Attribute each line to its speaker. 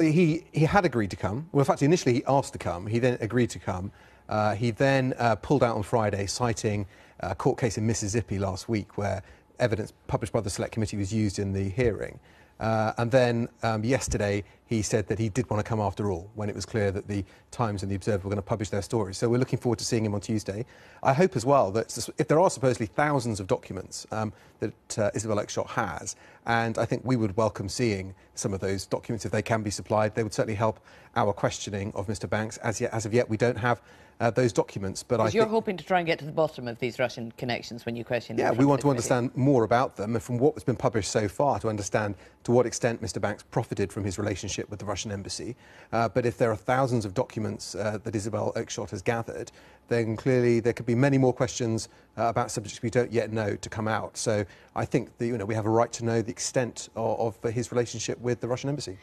Speaker 1: He, he had agreed to come. Well, in fact, initially he asked to come. He then agreed to come. Uh, he then uh, pulled out on Friday, citing a court case in Mississippi last week where evidence published by the Select Committee was used in the hearing. Uh, and then um, yesterday, he said that he did want to come after all when it was clear that the Times and the Observer were going to publish their stories. So we're looking forward to seeing him on Tuesday. I hope as well that if there are supposedly thousands of documents um, that uh, Isabel Oakeshott has, and I think we would welcome seeing some of those documents if they can be supplied. They would certainly help our questioning of Mr. Banks. As, yet, as of yet, we don't have uh, those documents.
Speaker 2: But I you're hoping to try and get to the bottom of these Russian connections when you question them.
Speaker 1: Yeah, we want to understand more about them and from what has been published so far to understand to what extent Mr. Banks profited from his relationship with the Russian embassy. Uh, but if there are thousands of documents uh, that Isabel Oakeshott has gathered, then clearly there could be many more questions uh, about subjects we don't yet know to come out. So I think that, you know, we have a right to know the extent of, of his relationship with the Russian embassy.